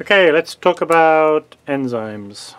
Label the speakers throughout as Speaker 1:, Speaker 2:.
Speaker 1: Okay, let's talk about enzymes.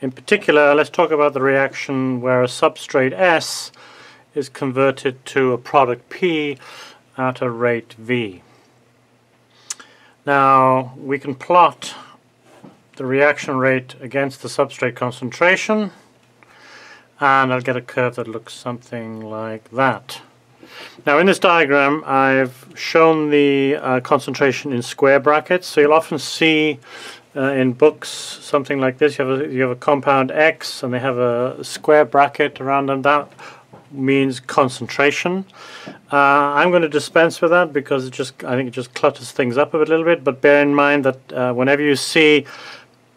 Speaker 1: In particular, let's talk about the reaction where a substrate S is converted to a product P at a rate V. Now, we can plot the reaction rate against the substrate concentration and I'll get a curve that looks something like that. Now in this diagram I've shown the uh, concentration in square brackets. So you'll often see uh, in books something like this. You have, a, you have a compound X and they have a square bracket around them. That means concentration. Uh, I'm going to dispense with that because it just I think it just clutters things up a little bit. But bear in mind that uh, whenever you see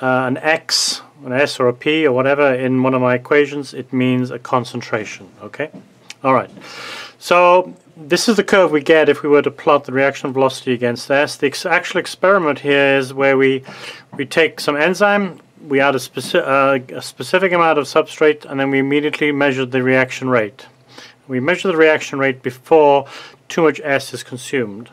Speaker 1: uh, an X an S or a P or whatever in one of my equations it means a concentration okay? Alright so this is the curve we get if we were to plot the reaction velocity against S. The ex actual experiment here is where we we take some enzyme, we add a, speci uh, a specific amount of substrate, and then we immediately measure the reaction rate. We measure the reaction rate before too much S is consumed.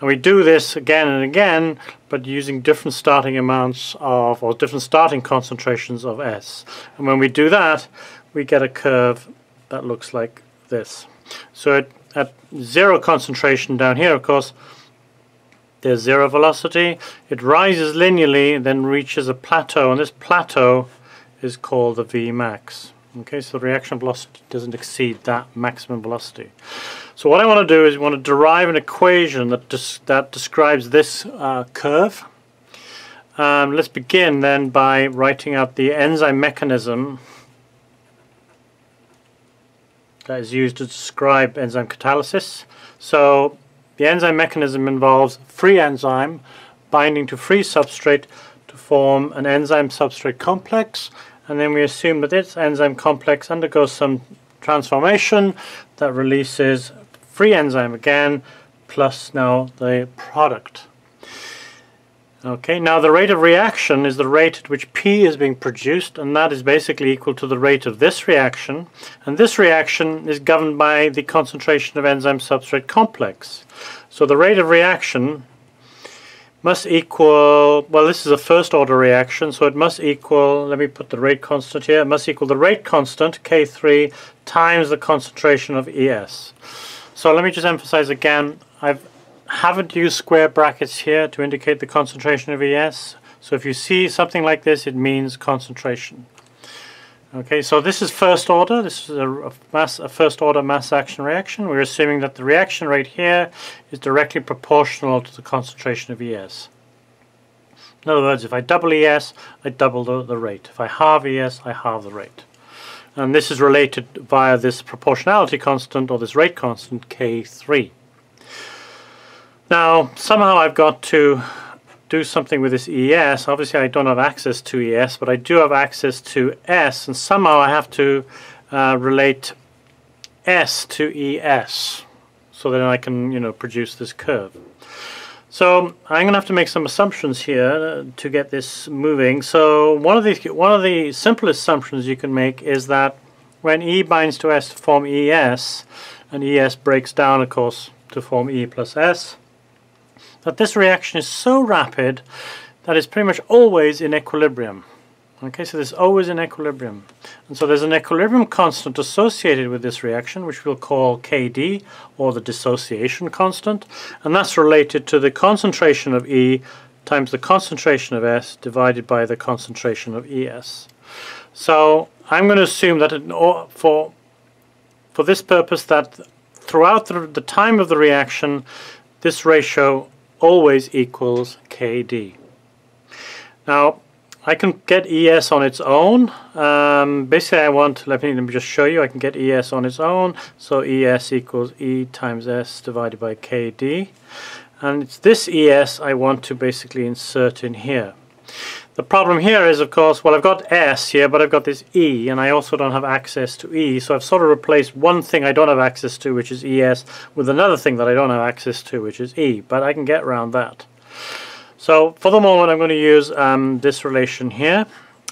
Speaker 1: And we do this again and again, but using different starting amounts of, or different starting concentrations of S. And when we do that, we get a curve that looks like this. So at, at zero concentration down here, of course, there's zero velocity. It rises linearly, then reaches a plateau, and this plateau is called the Vmax. Okay, so the reaction velocity doesn't exceed that maximum velocity. So what I want to do is I want to derive an equation that, des that describes this uh, curve. Um, let's begin then by writing out the enzyme mechanism that is used to describe enzyme catalysis. So the enzyme mechanism involves free enzyme binding to free substrate to form an enzyme substrate complex and then we assume that this enzyme complex undergoes some transformation that releases free enzyme again plus now the product. Okay, now the rate of reaction is the rate at which P is being produced and that is basically equal to the rate of this reaction and this reaction is governed by the concentration of enzyme substrate complex. So the rate of reaction must equal, well this is a first order reaction so it must equal, let me put the rate constant here, it must equal the rate constant K3 times the concentration of ES. So let me just emphasize again, I've haven't used square brackets here to indicate the concentration of ES. So if you see something like this, it means concentration. Okay, so this is first order. This is a, mass, a first order mass action reaction. We're assuming that the reaction rate here is directly proportional to the concentration of ES. In other words, if I double ES, I double the, the rate. If I halve ES, I halve the rate. And this is related via this proportionality constant or this rate constant K3. Now, somehow I've got to do something with this ES. Obviously, I don't have access to ES, but I do have access to S, and somehow I have to uh, relate S to ES so that I can, you know, produce this curve. So I'm going to have to make some assumptions here uh, to get this moving. So one of the one of the simplest assumptions you can make is that when E binds to S to form ES, and ES breaks down, of course, to form E plus S, that this reaction is so rapid that it's pretty much always in equilibrium. Okay, so there's always an equilibrium. And so there's an equilibrium constant associated with this reaction, which we'll call Kd, or the dissociation constant, and that's related to the concentration of E times the concentration of S divided by the concentration of ES. So I'm going to assume that for, for this purpose that throughout the, the time of the reaction, this ratio always equals KD. Now, I can get ES on its own. Um, basically, I want, let me, let me just show you, I can get ES on its own. So ES equals E times S divided by KD. And it's this ES I want to basically insert in here. The problem here is, of course, well, I've got S here, but I've got this E, and I also don't have access to E, so I've sort of replaced one thing I don't have access to, which is ES, with another thing that I don't have access to, which is E, but I can get around that. So for the moment, I'm going to use um, this relation here,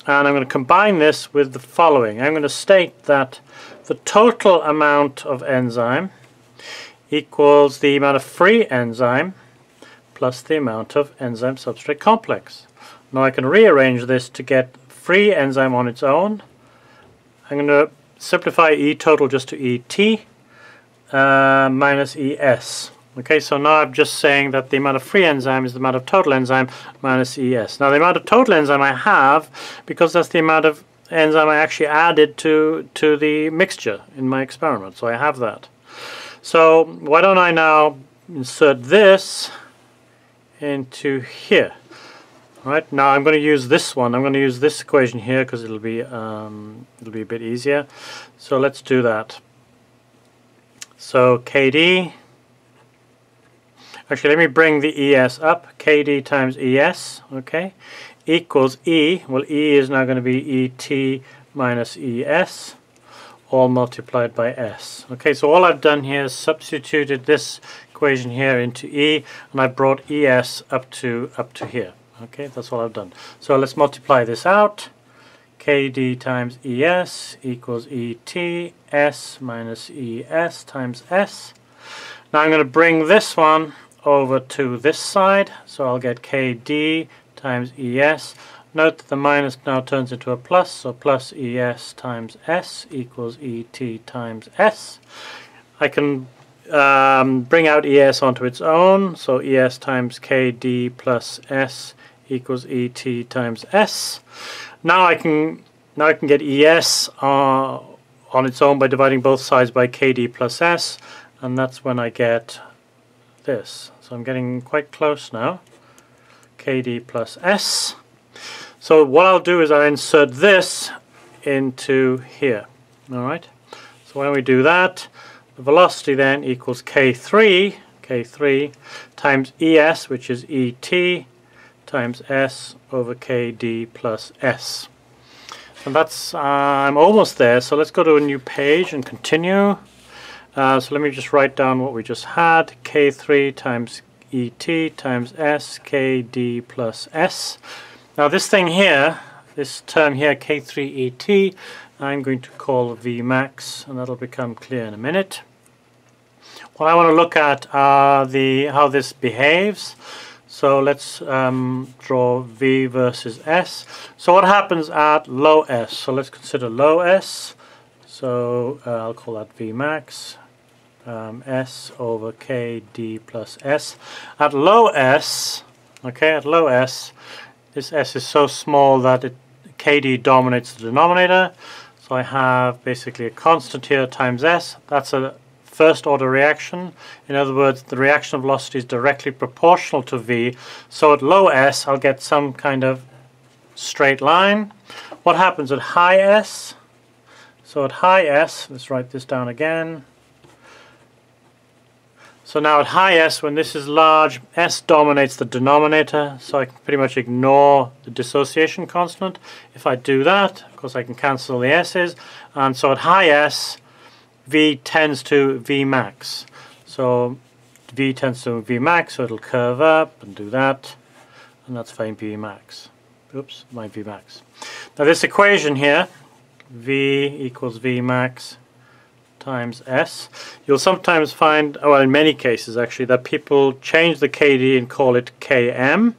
Speaker 1: and I'm going to combine this with the following. I'm going to state that the total amount of enzyme equals the amount of free enzyme plus the amount of enzyme substrate complex. Now I can rearrange this to get free enzyme on its own. I'm going to simplify E total just to ET uh, minus ES. Okay, so now I'm just saying that the amount of free enzyme is the amount of total enzyme minus ES. Now the amount of total enzyme I have, because that's the amount of enzyme I actually added to, to the mixture in my experiment. So I have that. So why don't I now insert this into here. Right, now I'm going to use this one. I'm going to use this equation here because it'll be um, it'll be a bit easier. So let's do that. So KD Actually, let me bring the ES up. KD times ES, okay, equals E. Well, E is now going to be ET minus ES, all multiplied by S. Okay, so all I've done here is substituted this equation here into E, and I brought ES up to up to here. Okay, that's all I've done. So let's multiply this out. KD times ES equals ET, S minus ES times S. Now I'm going to bring this one over to this side so I'll get KD times ES note that the minus now turns into a plus so plus ES times S equals ET times S I can um, bring out ES onto its own so ES times KD plus S equals ET times S now I can now I can get ES uh, on its own by dividing both sides by KD plus S and that's when I get this. So I'm getting quite close now. KD plus S. So what I'll do is I'll insert this into here. Alright, so when we do that, the velocity then equals K3, K3 times ES, which is ET, times S over KD plus S. And that's, uh, I'm almost there, so let's go to a new page and continue. Uh, so let me just write down what we just had. K3 times ET times S, KD plus S. Now this thing here, this term here, K3ET, I'm going to call Vmax, and that'll become clear in a minute. What I want to look at are the how this behaves. So let's um, draw V versus S. So what happens at low S? So let's consider low S. So uh, I'll call that Vmax um, S over KD plus S. At low S, okay, at low S, this S is so small that it, KD dominates the denominator. So I have basically a constant here times S. That's a first order reaction. In other words, the reaction velocity is directly proportional to V. So at low S, I'll get some kind of straight line. What happens at high S? So at high S, let's write this down again. So now at high S, when this is large, S dominates the denominator, so I can pretty much ignore the dissociation constant. If I do that, of course I can cancel the S's, and so at high S, V tends to V max. So V tends to V max, so it'll curve up and do that, and that's fine V max. Oops, my V max. Now this equation here, V equals V max, times S. You'll sometimes find, well in many cases actually, that people change the KD and call it Km.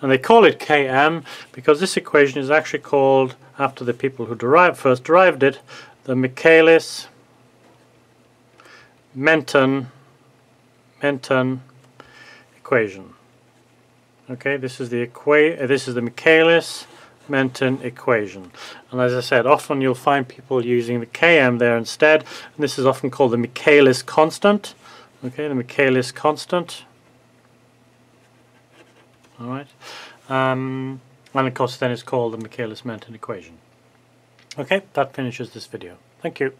Speaker 1: And they call it Km because this equation is actually called, after the people who derived, first derived it, the Michaelis Menten Menten equation. Okay, this is the equa this is the Michaelis Menten equation. And as I said, often you'll find people using the Km there instead, and this is often called the Michaelis constant. Okay, the Michaelis constant. Alright. Um, and of course then it's called the Michaelis-Menten equation. Okay, that finishes this video. Thank you.